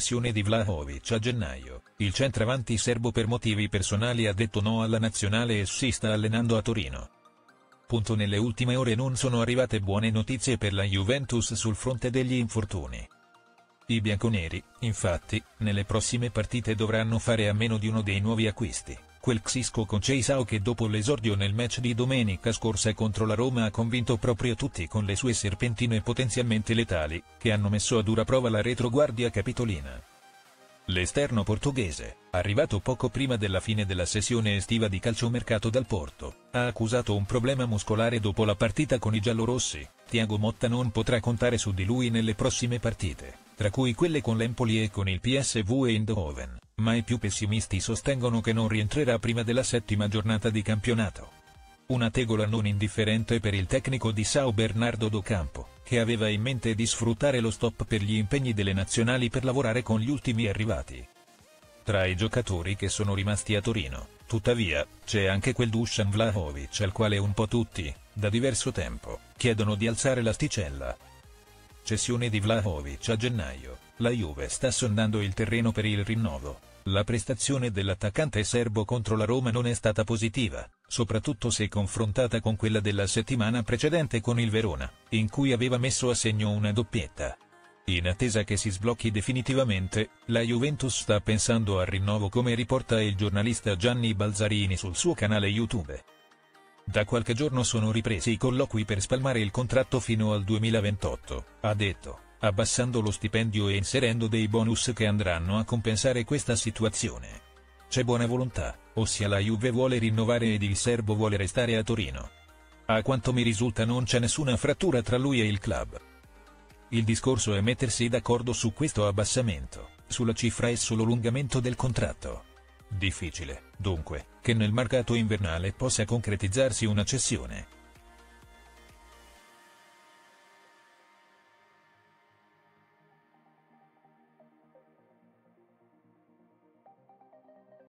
cessione di Vlahovic a gennaio, il centravanti serbo per motivi personali ha detto no alla nazionale e si sta allenando a Torino. Punto nelle ultime ore non sono arrivate buone notizie per la Juventus sul fronte degli infortuni. I bianconeri, infatti, nelle prossime partite dovranno fare a meno di uno dei nuovi acquisti, quel Xisco Conceição che dopo l'esordio nel match di domenica scorsa contro la Roma ha convinto proprio tutti con le sue serpentine potenzialmente letali, che hanno messo a dura prova la retroguardia capitolina. L'esterno portoghese, arrivato poco prima della fine della sessione estiva di calciomercato dal Porto, ha accusato un problema muscolare dopo la partita con i giallorossi. Thiago Motta non potrà contare su di lui nelle prossime partite, tra cui quelle con l'Empoli e con il PSV Eindhoven, ma i più pessimisti sostengono che non rientrerà prima della settima giornata di campionato. Una tegola non indifferente per il tecnico di Sao Bernardo do Campo, che aveva in mente di sfruttare lo stop per gli impegni delle nazionali per lavorare con gli ultimi arrivati. Tra i giocatori che sono rimasti a Torino, tuttavia, c'è anche quel Dusan Vlahovic al quale un po' tutti, da diverso tempo, chiedono di alzare l'asticella. Cessione di Vlahovic a gennaio, la Juve sta sondando il terreno per il rinnovo. La prestazione dell'attaccante serbo contro la Roma non è stata positiva, soprattutto se confrontata con quella della settimana precedente con il Verona, in cui aveva messo a segno una doppietta. In attesa che si sblocchi definitivamente, la Juventus sta pensando al rinnovo come riporta il giornalista Gianni Balzarini sul suo canale YouTube. Da qualche giorno sono ripresi i colloqui per spalmare il contratto fino al 2028, ha detto abbassando lo stipendio e inserendo dei bonus che andranno a compensare questa situazione. C'è buona volontà, ossia la Juve vuole rinnovare ed il serbo vuole restare a Torino. A quanto mi risulta non c'è nessuna frattura tra lui e il club. Il discorso è mettersi d'accordo su questo abbassamento, sulla cifra e sull'allungamento del contratto. Difficile, dunque, che nel mercato invernale possa concretizzarsi una cessione.